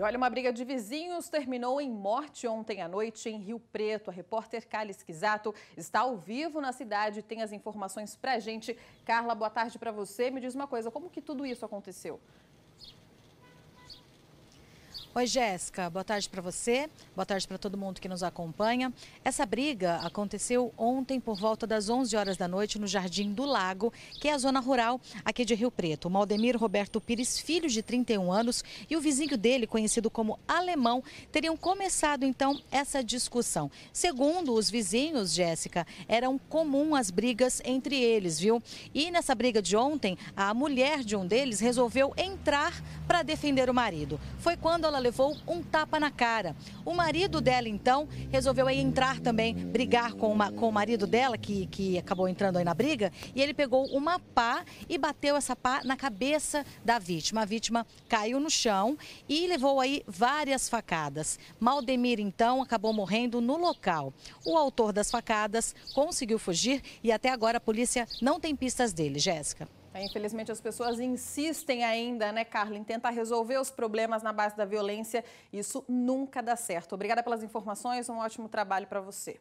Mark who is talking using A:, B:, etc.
A: E olha, uma briga de vizinhos terminou em morte ontem à noite em Rio Preto. A repórter Carla Esquisato está ao vivo na cidade e tem as informações pra gente. Carla, boa tarde para você. Me diz uma coisa, como que tudo isso aconteceu?
B: Oi, Jéssica. Boa tarde para você. Boa tarde para todo mundo que nos acompanha. Essa briga aconteceu ontem por volta das 11 horas da noite no Jardim do Lago, que é a zona rural aqui de Rio Preto. O Maldemir Roberto Pires, filho de 31 anos, e o vizinho dele, conhecido como Alemão, teriam começado então essa discussão. Segundo os vizinhos, Jéssica, eram comum as brigas entre eles, viu? E nessa briga de ontem, a mulher de um deles resolveu entrar para defender o marido. Foi quando ela levou um tapa na cara. O marido dela, então, resolveu aí entrar também, brigar com, uma, com o marido dela, que, que acabou entrando aí na briga, e ele pegou uma pá e bateu essa pá na cabeça da vítima. A vítima caiu no chão e levou aí várias facadas. Maldemir, então, acabou morrendo no local. O autor das facadas conseguiu fugir e até agora a polícia não tem pistas dele. Jéssica.
A: É, infelizmente, as pessoas insistem ainda, né, Carla, em tentar resolver os problemas na base da violência. Isso nunca dá certo. Obrigada pelas informações, um ótimo trabalho para você.